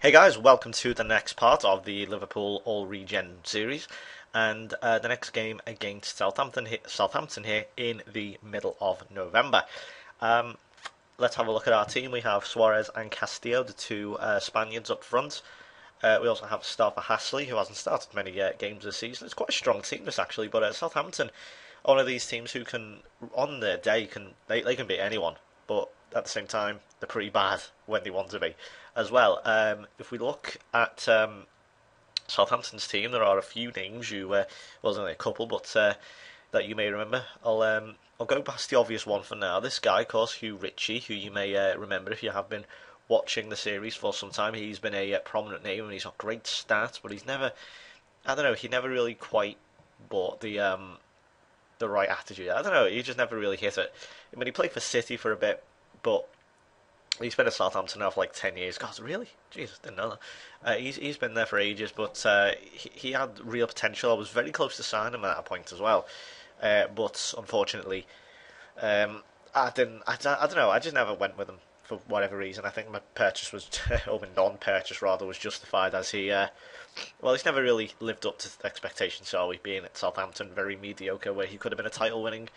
Hey guys, welcome to the next part of the Liverpool All Regen series, and uh, the next game against Southampton. Southampton here in the middle of November. Um, let's have a look at our team. We have Suarez and Castillo, the two uh, Spaniards up front. Uh, we also have Starfer Hasley, who hasn't started many uh, games this season. It's quite a strong team, this actually, but uh, Southampton, one of these teams who can, on their day, can they, they can beat anyone, but at the same time, they're pretty bad when they want to be as well. Um, if we look at um, Southampton's team, there are a few names you, uh, only a couple, but uh, that you may remember. I'll um, I'll go past the obvious one for now. This guy, of course, Hugh Ritchie, who you may uh, remember if you have been watching the series for some time. He's been a uh, prominent name and he's got great stats, but he's never, I don't know, he never really quite bought the um, the right attitude. I don't know, he just never really hit it. I mean, he played for City for a bit, but He's been at Southampton now for like ten years. God, really? Jesus, didn't know that. Uh, he's he's been there for ages, but uh, he, he had real potential. I was very close to signing him at that point as well, uh, but unfortunately, um, I didn't. I, I don't know. I just never went with him for whatever reason. I think my purchase was, or my non-purchase rather, was justified as he. Uh, well, he's never really lived up to expectations. So we being at Southampton, very mediocre, where he could have been a title-winning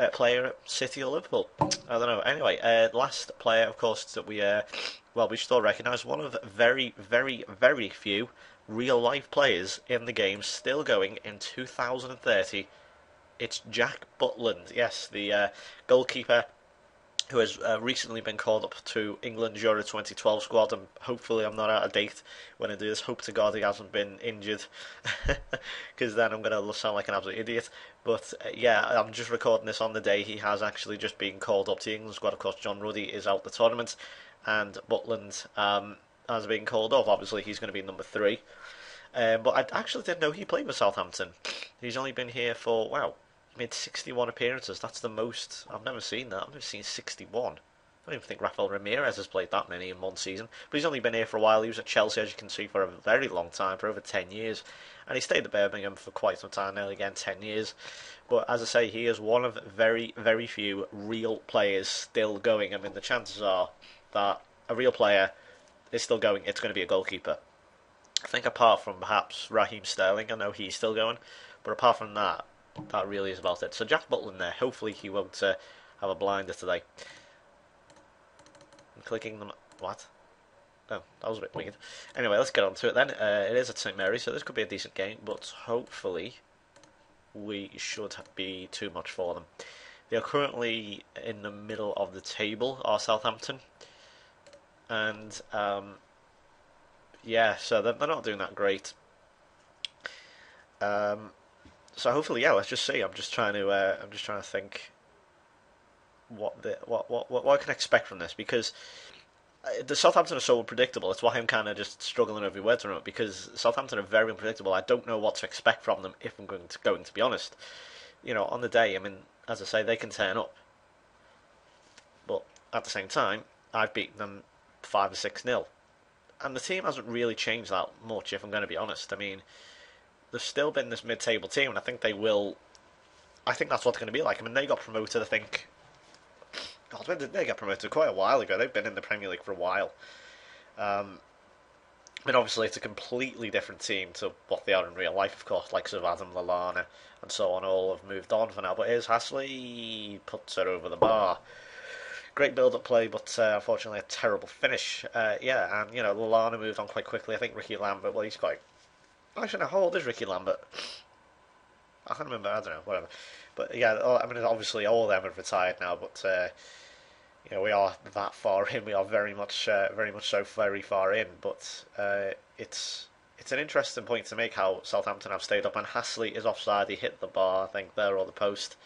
uh, player at City or Liverpool. I don't know. Anyway, uh, last player, of course, that we uh, well we all recognise one of very, very, very few real life players in the game still going in 2030. It's Jack Butland. Yes, the uh, goalkeeper who has uh, recently been called up to England's Euro 2012 squad, and hopefully I'm not out of date when I do this. Hope to God he hasn't been injured, because then I'm going to sound like an absolute idiot. But uh, yeah, I'm just recording this on the day he has actually just been called up to England squad. Of course, John Ruddy is out the tournament, and Butland um, has been called up. Obviously, he's going to be number three. Um, but I actually didn't know he played for Southampton. He's only been here for wow made 61 appearances. That's the most. I've never seen that. I've never seen 61. I don't even think Rafael Ramirez has played that many in one season. But he's only been here for a while. He was at Chelsea, as you can see, for a very long time, for over 10 years. And he stayed at Birmingham for quite some time now, again, 10 years. But as I say, he is one of very, very few real players still going. I mean, the chances are that a real player is still going, it's going to be a goalkeeper. I think apart from perhaps Raheem Sterling, I know he's still going. But apart from that, that really is about it. So Jack Butland there. Hopefully he won't uh, have a blinder today. I'm clicking them. What? Oh, that was a bit weird. Anyway, let's get on to it then. Uh, it is at St Mary's, so this could be a decent game, but hopefully we should be too much for them. They are currently in the middle of the table, are Southampton. And, um, yeah, so they're, they're not doing that great. Um, so hopefully, yeah, let's just see. I'm just trying to, uh, I'm just trying to think what the what what what, I can expect from this because uh, the Southampton are so unpredictable. It's why I'm kind of just struggling every word to it because Southampton are very unpredictable. I don't know what to expect from them if I'm going to going to be honest. You know, on the day, I mean, as I say, they can turn up, but at the same time, I've beaten them five or six nil, and the team hasn't really changed that much. If I'm going to be honest, I mean they've still been this mid-table team, and I think they will. I think that's what they're going to be like. I mean, they got promoted. I think. God, when did they get promoted? Quite a while ago. They've been in the Premier League for a while. Um, mean, obviously, it's a completely different team to what they are in real life, of course. Like Sir Adam Lallana and so on, all have moved on for now. But here's Hasley puts it over the bar. Great build-up play, but uh, unfortunately a terrible finish. Uh, yeah, and you know Lallana moved on quite quickly. I think Ricky Lambert, well, he's quite Actually, how old is Ricky Lambert? I can't remember. I don't know. Whatever. But yeah, I mean, obviously all of them have retired now. But uh, you know, we are that far in. We are very much, uh, very much so, very far in. But uh, it's it's an interesting point to make how Southampton have stayed up, and Hasley is offside. He hit the bar, I think, there or the post.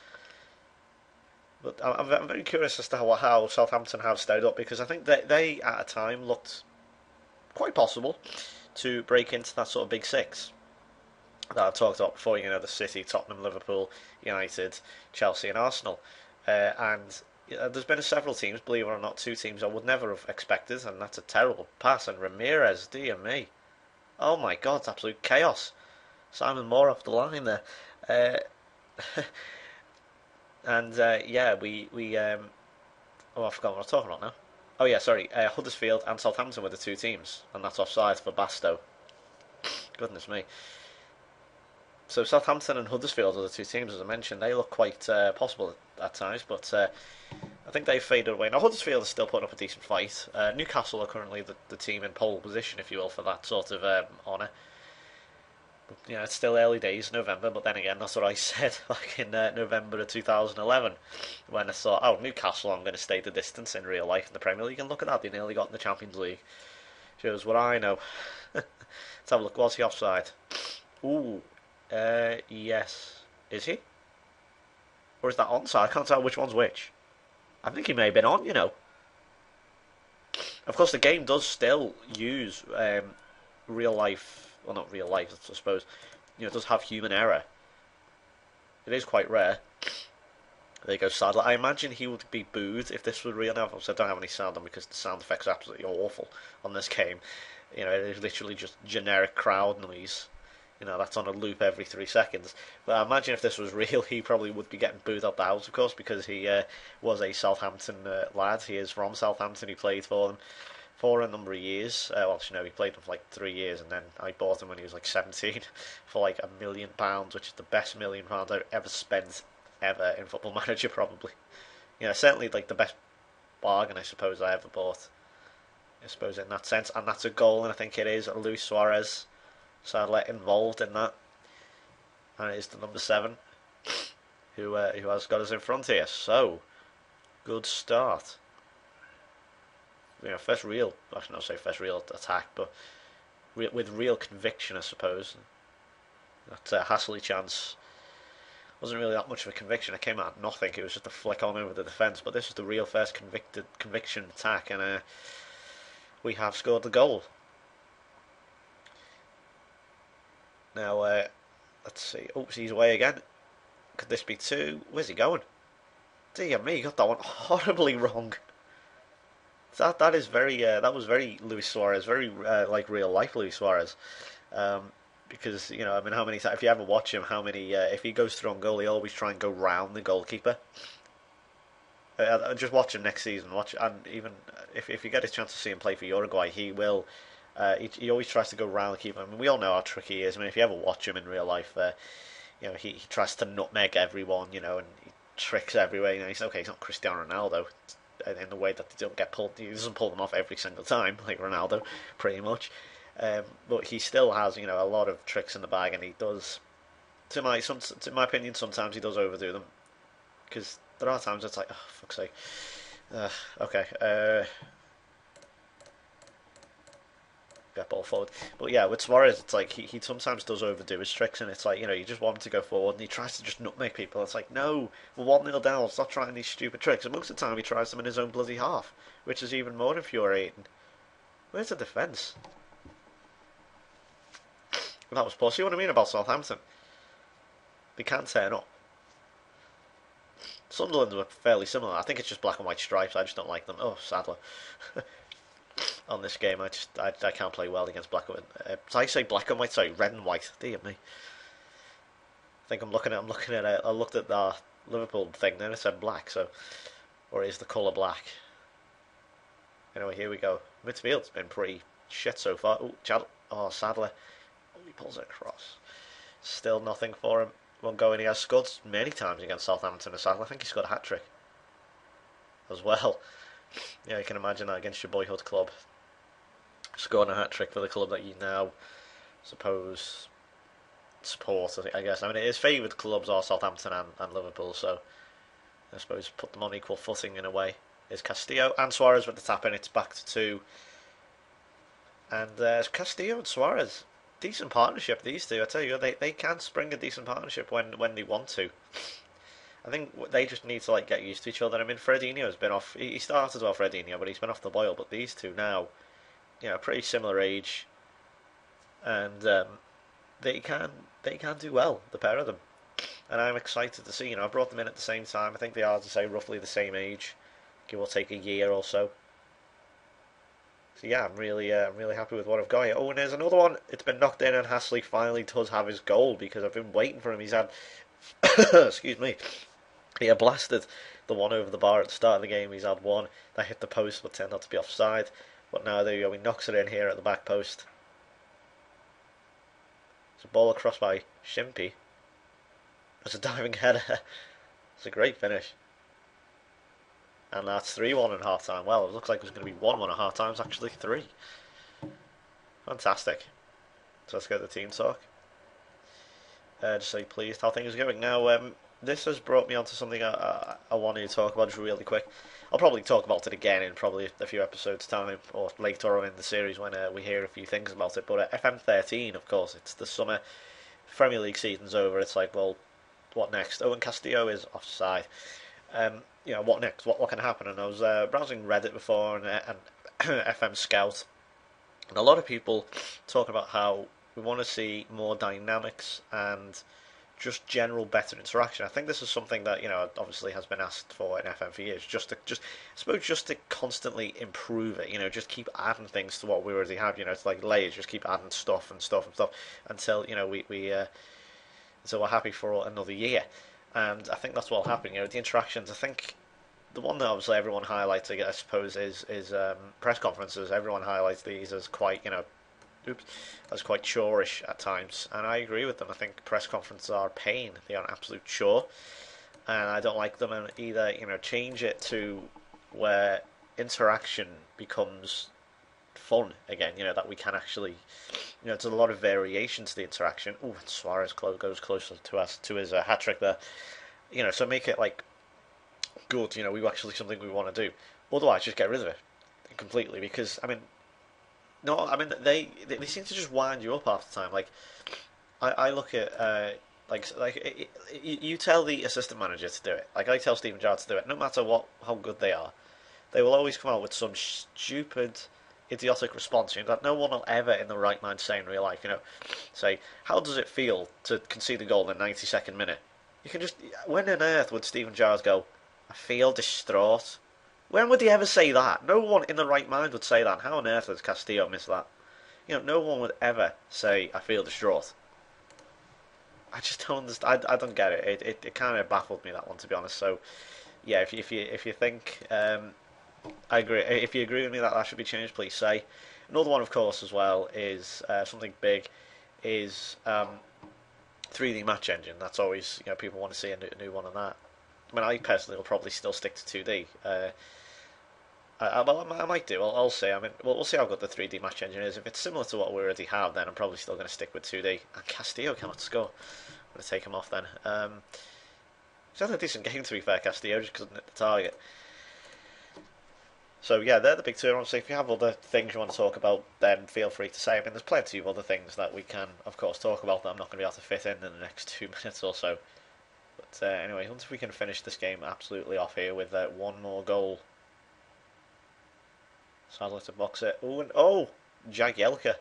But I'm, I'm very curious as to how, how Southampton have stayed up because I think they they at a time looked quite possible to break into that sort of big six that I've talked about before. You know, the City, Tottenham, Liverpool, United, Chelsea, and Arsenal. Uh, and there's been several teams, believe it or not, two teams I would never have expected, and that's a terrible pass. And Ramirez, dear me, oh my God, it's absolute chaos. Simon Moore off the line there. Uh, and uh, yeah, we we um, oh I forgot what I was talking about now. Oh yeah, sorry. Uh, Huddersfield and Southampton were the two teams, and that's offside for Basto. Goodness me. So Southampton and Huddersfield are the two teams, as I mentioned. They look quite uh, possible at, at, times, but uh, I think they've faded away. Now Huddersfield is still putting up a decent fight. Uh, Newcastle are currently the, the team in pole position, if you will, for that sort of um, honour. You know, it's still early days, November, but then again, that's what I said like in uh, November of 2011 when I thought, oh, Newcastle, I'm going to stay the distance in real life in the Premier League. And look at that, they nearly got in the Champions League. Shows what I know. Let's have a look. Was he offside? Ooh, uh, yes. Is he? Or is that onside? I can't tell which one's which. I think he may have been on, you know. Of course, the game does still use um, real life, well, not real life, I suppose. You know, it does have human error. It is quite rare. There you go, Sadler. I imagine he would be booed if this were real. Now, I don't have any sound on because the sound effects are absolutely awful on this game. You know, it is literally just generic crowd noise. You know, that's on a loop every three seconds. But I imagine if this was real, he probably would be getting booed out the house, of course, because he uh, was a Southampton uh, lad. He is from Southampton. He played for them for a number of years. Uh, well, you know, he played them for like three years, and then I bought him when he was like 17 for like a million pounds, which is the best million pounds I've ever spent ever in Football Manager, probably. You know, certainly like the best bargain I suppose I ever bought. I suppose in that sense, and that's a goal, and I think it is Luis Suarez sadly involved in that. And it is the number seven who uh, who has got us in front here. So, good start. You know, first real, should not say first real attack, but re- with real conviction, I suppose. That uh, Hasley chance wasn't really that much of a conviction. It came out nothing. It was just a flick on over the defence. But this was the real first convicted conviction attack, and uh, we have scored the goal. Now, uh, let's see. Oops, he's away again. Could this be two? Where's he going? Dear me, he got that one horribly wrong. That that is very uh, that was very Luis Suarez, very uh, like real life Luis Suarez. Um, because you know, I mean, how many if you ever watch him, how many uh, if he goes through on goal, he always try and go round the goalkeeper. Uh, uh, just watch him next season. Watch and even if if you get a chance to see him play for Uruguay, he will uh, he, he always tries to go round the keeper. I mean, we all know how tricky he is. I mean, if you ever watch him in real life, uh, you know, he, he tries to nutmeg everyone, you know, and he tricks everywhere. You know, he's okay. He's not Cristiano Ronaldo in the way that they don't get pulled. He doesn't pull them off every single time, like Ronaldo, pretty much. Um, but he still has, you know, a lot of tricks in the bag, and he does. To my some, to my opinion, sometimes he does overdo them, because there are times it's like, oh fuck's sake. Uh, okay. Uh, get ball forward. But yeah, with Suarez, it's like he, he sometimes does overdo his tricks, and it's like you know you just want him to go forward, and he tries to just nutmeg people. It's like no, we're one nil down. Stop trying these stupid tricks. And most of the time, he tries them in his own bloody half, which is even more infuriating. Where's the defence? That was poor. See what I mean about Southampton? They can't turn up. Sunderland were fairly similar. I think it's just black and white stripes. I just don't like them. Oh, Sadler. on this game. I just I, I can't play well against black and. Uh, I say black and white? Sorry, red and white. Dear me. I think I'm looking at I'm looking at it. I looked at the Liverpool thing, then it said black. So, or is the colour black? Anyway, here we go. Midfield's been pretty shit so far. Oh, Chad. Oh, Sadler. Oh, he pulls it across. Still nothing for him. Won't go in. He has scored many times against Southampton and Sadler. I think he scored a hat trick as well. Yeah, you can imagine that against your boyhood club scoring a hat trick for the club that you now suppose support. I guess. I mean, his favoured clubs are Southampton and, and Liverpool, so I suppose put them on equal footing in a way. Is Castillo and Suarez with the tap in? It's back to two. And uh, Castillo and Suarez, decent partnership. These two, I tell you, they they can spring a decent partnership when when they want to. I think they just need to like get used to each other. I mean, Fredinho's been off. He started well, Fredinho, but he's been off the boil. But these two now, you know, pretty similar age, and um, they can they can do well, the pair of them. And I'm excited to see. You know, I brought them in at the same time. I think they are to say roughly the same age, give or take a year or so. So yeah, I'm really uh, I'm really happy with what I've got here. Oh, and there's another one. It's been knocked in, and Hasley finally does have his goal because I've been waiting for him. He's had, excuse me, he had blasted the one over the bar at the start of the game. He's had one that hit the post but turned out to be offside. But now there you go. He knocks it in here at the back post. It's a ball across by Shimpy. It's a diving header. It's a great finish. And that's 3 1 in half time. Well, it looks like it was going to be 1 1 at half time. It's actually 3. Fantastic. So let's go to the team talk. Uh, just say pleased how things are going. Now, um, this has brought me on to something I, I, I wanted to talk about just really quick. I'll probably talk about it again in probably a few episodes' time or later on in the series when uh, we hear a few things about it. But uh, FM13, of course, it's the summer Premier League season's over. It's like, well, what next? Owen Castillo is offside. Um, you know, what next? What what can happen? And I was uh, browsing Reddit before and, uh, and FM Scout, and a lot of people talking about how we want to see more dynamics and just general better interaction. I think this is something that you know obviously has been asked for in FM for years. Just to just I suppose just to constantly improve it. You know, just keep adding things to what we already have. You know, it's like layers. Just keep adding stuff and stuff and stuff until you know we we uh, so we're happy for another year. And I think that's what'll happen. You know, the interactions. I think the one that obviously everyone highlights, I suppose, is is um, press conferences. Everyone highlights these as quite you know oops, as quite chorish at times, and I agree with them. I think press conferences are pain; they are an absolute chore, and I don't like them. And either you know, change it to where interaction becomes fun again. You know that we can actually, you know, there's a lot of variation to the interaction. Oh, Suarez close, goes closer to us to his uh, hat trick there. You know, so make it like good. You know, we actually something we want to do. Otherwise, just get rid of it completely because I mean no, I mean they they seem to just wind you up half the time. Like I, I look at uh, like like it, it, you tell the assistant manager to do it. Like I tell Steven Gerrard to do it. No matter what how good they are, they will always come out with some stupid, idiotic response. You that no one will ever in the right mind say in real life. You know, say how does it feel to concede a goal in the ninety second minute? You can just when on earth would Steven Gerrard go? I feel distraught. When would he ever say that? No one in the right mind would say that. How on earth does Castillo miss that? You know, no one would ever say, I feel distraught. I just don't understand. I, I don't get it. It, it, it kind of baffled me, that one, to be honest. So, yeah, if you, if you, if you think, um, I agree, if you agree with me that that should be changed, please say. Another one, of course, as well, is uh, something big, is um, 3D match engine. That's always, you know, people want to see a new, a new one on that. I mean, I personally will probably still stick to 2D. Uh, I, I, I, might do. I'll, I'll see. I mean, we'll, we'll see how good the 3D match engine is. If it's similar to what we already have, then I'm probably still going to stick with 2D. And Castillo cannot score. I'm going to take him off then. Um, he's had a decent game, to be fair, Castillo, just couldn't hit the target. So yeah, they're the big two. Obviously, if you have other things you want to talk about, then feel free to say. I mean, there's plenty of other things that we can, of course, talk about that I'm not going to be able to fit in in the next two minutes or so. But uh, anyway, once we can finish this game absolutely off here with uh, one more goal Sadler to box it. Oh, and oh, Jagielka.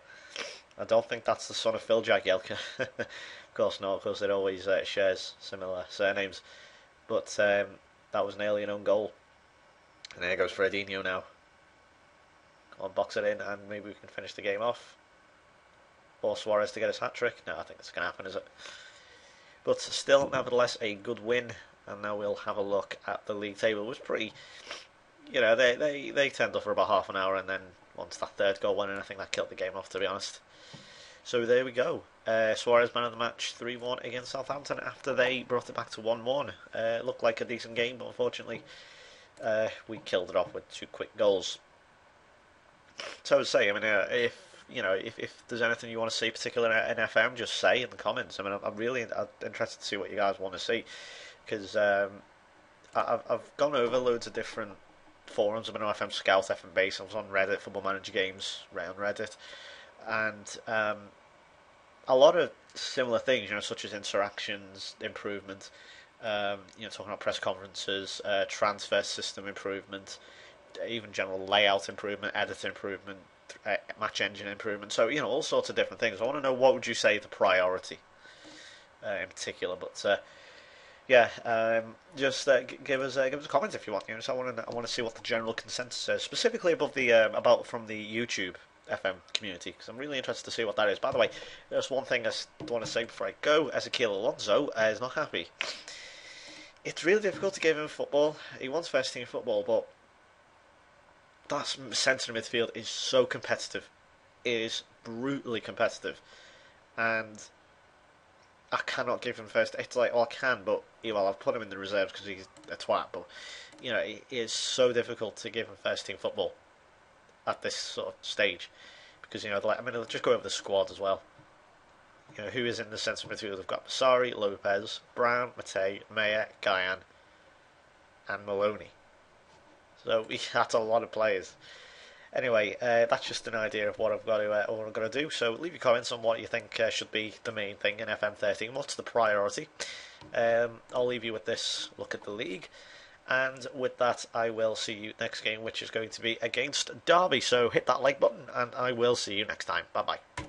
I don't think that's the son of Phil Jagielka. of course not, because it always uh, shares similar surnames. But um, that was nearly an own goal. And there goes Fredinho now. Come on, box it in, and maybe we can finish the game off. Or Suarez to get his hat trick. No, I think that's going to happen, is it? But still, nevertheless, a good win. And now we'll have a look at the league table. It was pretty you know, they, they, they turned up for about half an hour, and then once that third goal went in, I think that killed the game off, to be honest. So there we go. Uh, Suarez man of the match 3 1 against Southampton after they brought it back to 1 1. Uh, looked like a decent game, but unfortunately, uh, we killed it off with two quick goals. So I would say, I mean, uh, if you know, if, if there's anything you want to see, particularly in FM, just say in the comments. I mean, I'm, really interested to see what you guys want to see because um, I've, I've gone over loads of different forums. I'm on FM Scout, FM Base. I was on Reddit, Football Manager Games, on Reddit, and um, a lot of similar things, you know, such as interactions improvement. Um, you know, talking about press conferences, uh, transfer system improvement, even general layout improvement, editor improvement, uh, match engine improvement. So you know, all sorts of different things. I want to know what would you say the priority uh, in particular, but uh, yeah, um, just uh, give us uh, give us a comment if you want. You know, so I want to I want to see what the general consensus is, specifically above the um, about from the YouTube FM community, because I'm really interested to see what that is. By the way, there's one thing I want to say before I go. Ezekiel Alonso uh, is not happy. it's really difficult to give him football. He wants first team football, but that centre midfield is so competitive. It is brutally competitive, and I cannot give him first. It's like, well, I can, but well, I've put him in the reserves because he's a twat. But you know, it is so difficult to give him first team football at this sort of stage because you know, like, I mean, just go over the squad as well. You know, who is in the centre midfield? They've got Masari, Lopez, Brown, Matei, Meyer, Guyan, and Maloney. So that's a lot of players. Anyway, uh, that's just an idea of what I've got to uh, what I'm going to do. So leave your comments on what you think uh, should be the main thing in FM13. What's the priority? Um, I'll leave you with this look at the league. And with that, I will see you next game, which is going to be against Derby. So hit that like button, and I will see you next time. Bye bye.